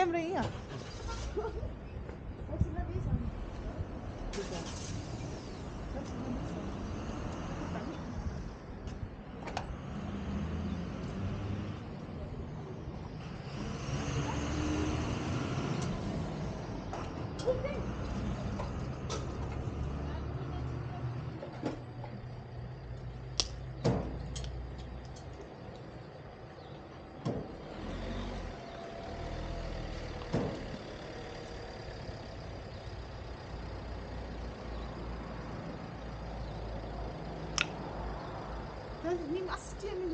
camera here. What's in Chia mình?